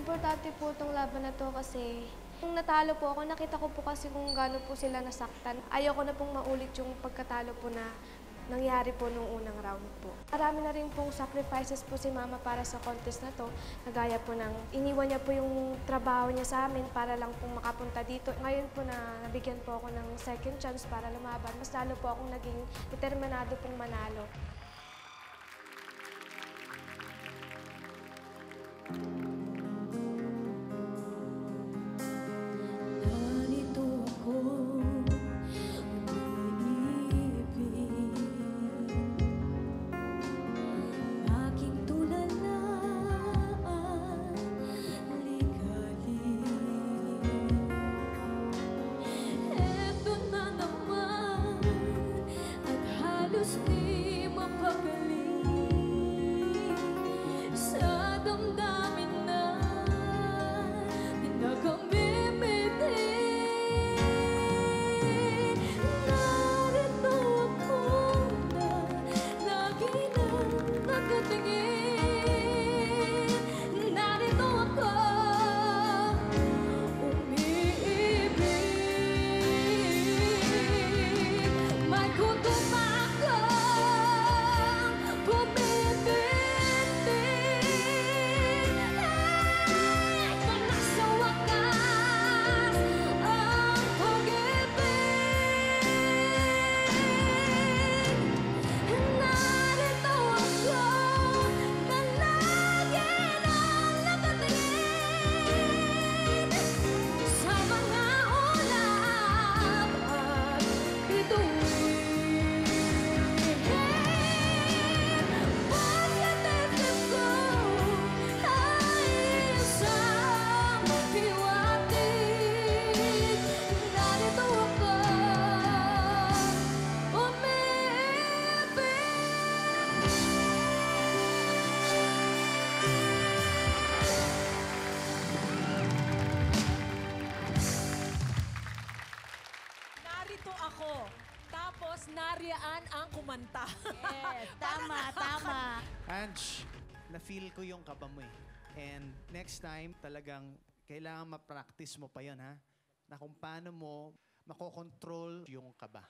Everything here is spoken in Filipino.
Importante po itong laban na to kasi nung natalo po ako, nakita ko po kasi kung gaano po sila nasaktan. Ayoko na pong maulit yung pagkatalo po na nangyari po nung unang round po. Marami na rin pong sacrifices po si Mama para sa contest na to. Nagaya po ng iniwan niya po yung trabaho niya sa amin para lang pong makapunta dito. Ngayon po na nabigyan po ako ng second chance para lumaban, mas lalo po akong naging determinado pong manalo. Narito ako. Tapos nariyaan ang kumanta. Yes, tama, tama. Ange, na-feel ko yung kaba mo eh. And next time, talagang kailangan ma-practice mo pa yon ha? Na kung paano mo makokontrol yung kaba.